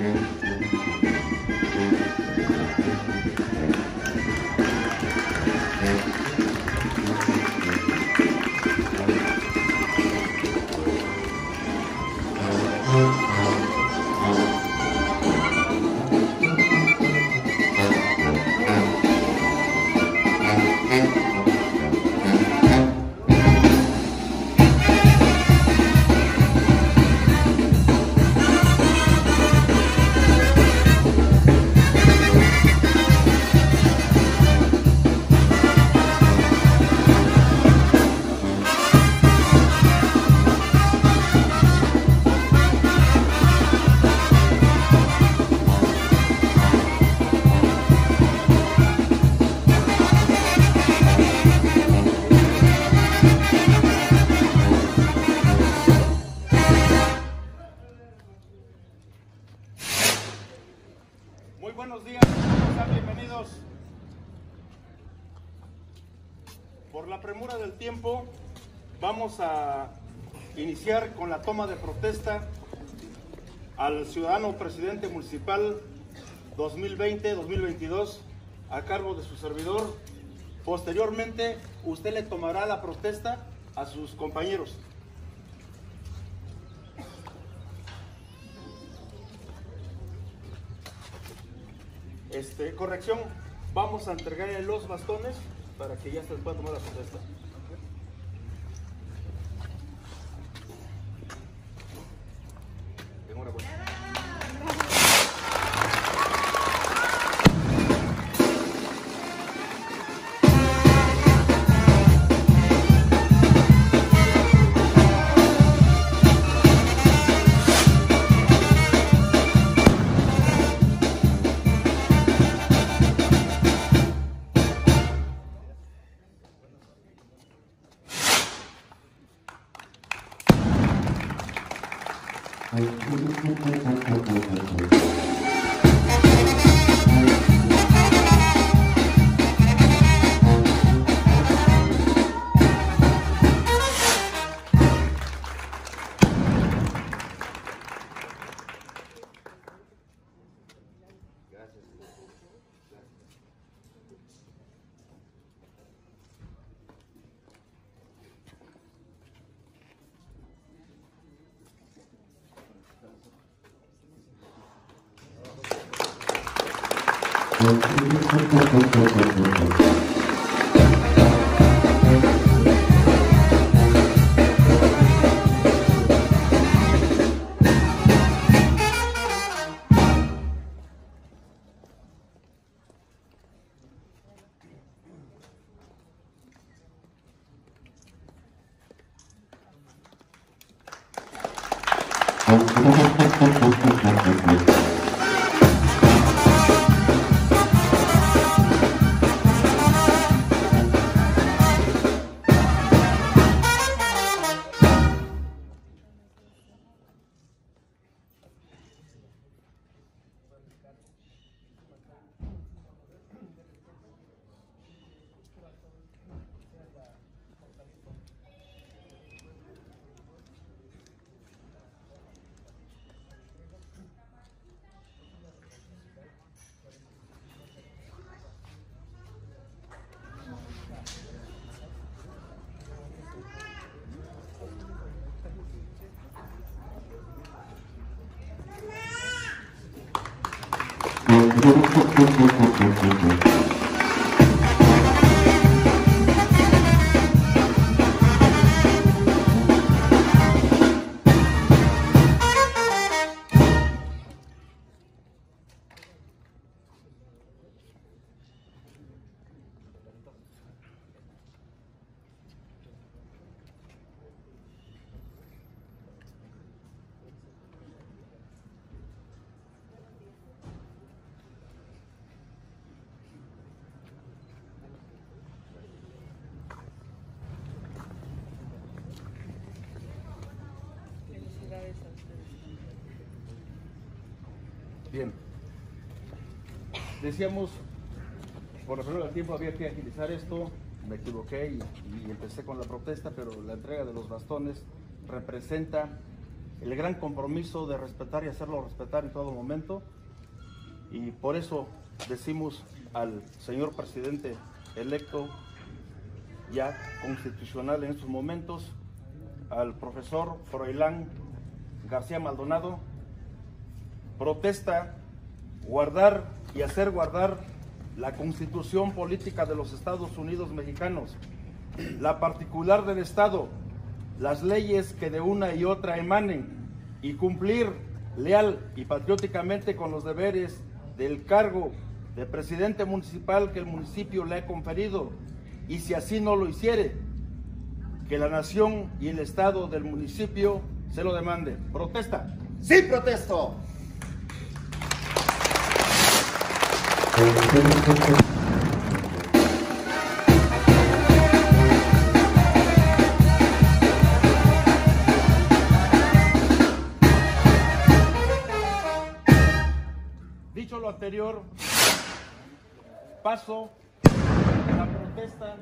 嗯。Por la premura del tiempo, vamos a iniciar con la toma de protesta al ciudadano presidente municipal 2020-2022 a cargo de su servidor. Posteriormente, usted le tomará la protesta a sus compañeros. Este, corrección, vamos a entregarle los bastones para que ya se pueda tomar la protesta. 看看看看看看。Felicidades a Thank you. Bien. Decíamos, por primera del tiempo había que agilizar esto, me equivoqué y empecé con la protesta, pero la entrega de los bastones representa el gran compromiso de respetar y hacerlo respetar en todo momento. Y por eso decimos al señor presidente electo, ya constitucional en estos momentos, al profesor Froilán García Maldonado, protesta guardar y hacer guardar la constitución política de los Estados Unidos mexicanos, la particular del Estado, las leyes que de una y otra emanen y cumplir leal y patrióticamente con los deberes del cargo de presidente municipal que el municipio le ha conferido y si así no lo hiciere, que la nación y el Estado del municipio se lo demande. ¿Protesta? Sí, protesto. Dicho lo anterior, paso la protesta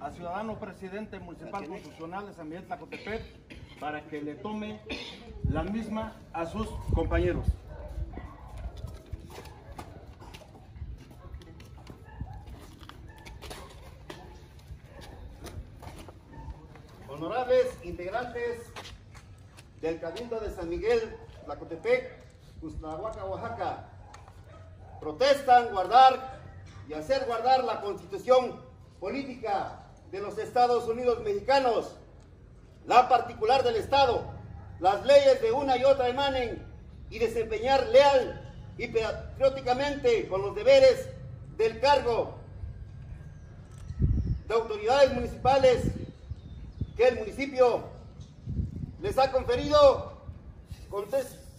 al ciudadano presidente municipal constitucional de San Miguel Tlacotepec para que le tome la misma a sus compañeros. Cabildo de San Miguel, Tlacotepec, Cuznahuaca, Oaxaca, protestan guardar y hacer guardar la constitución política de los Estados Unidos mexicanos, la particular del Estado, las leyes de una y otra emanen y desempeñar leal y patrióticamente con los deberes del cargo de autoridades municipales que el municipio les ha conferido con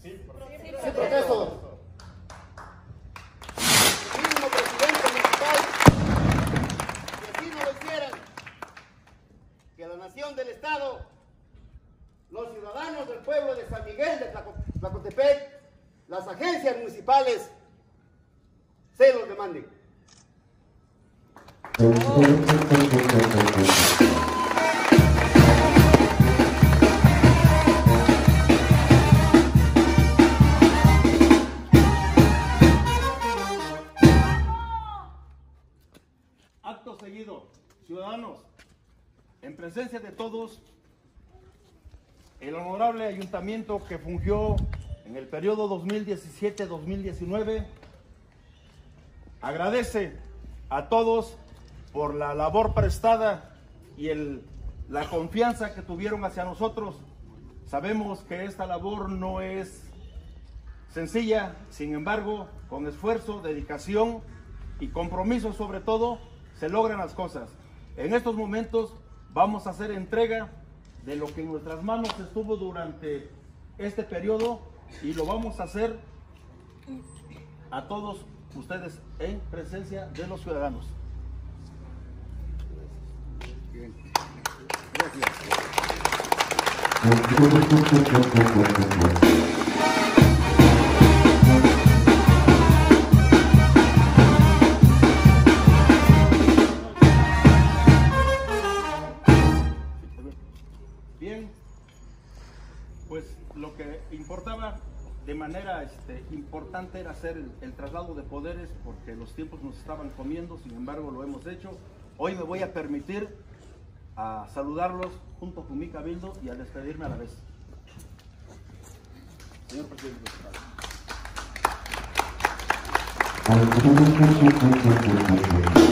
sí, proceso. mismo presidente municipal, que así no lo hicieran, que la nación del Estado, los ciudadanos del pueblo de San Miguel de Tlacotepec, las agencias municipales, se los demanden. Presencia de todos, el honorable ayuntamiento que fungió en el periodo 2017-2019 agradece a todos por la labor prestada y el, la confianza que tuvieron hacia nosotros. Sabemos que esta labor no es sencilla, sin embargo, con esfuerzo, dedicación y compromiso sobre todo, se logran las cosas. En estos momentos vamos a hacer entrega de lo que en nuestras manos estuvo durante este periodo y lo vamos a hacer a todos ustedes en presencia de los ciudadanos. Gracias. Importante era hacer el, traslado de poderes porque los tiempos nos estaban comiendo, sin embargo lo hemos hecho. Hoy me voy a permitir saludarlos junto con mi cabildo y a despedirme a la vez. Señor presidente. ¡Bravo,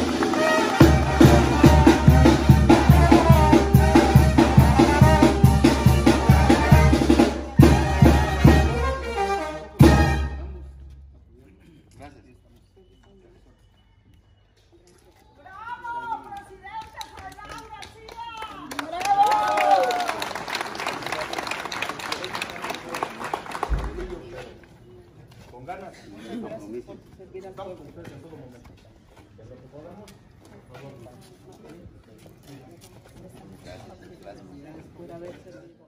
En todo favor. por haber servido.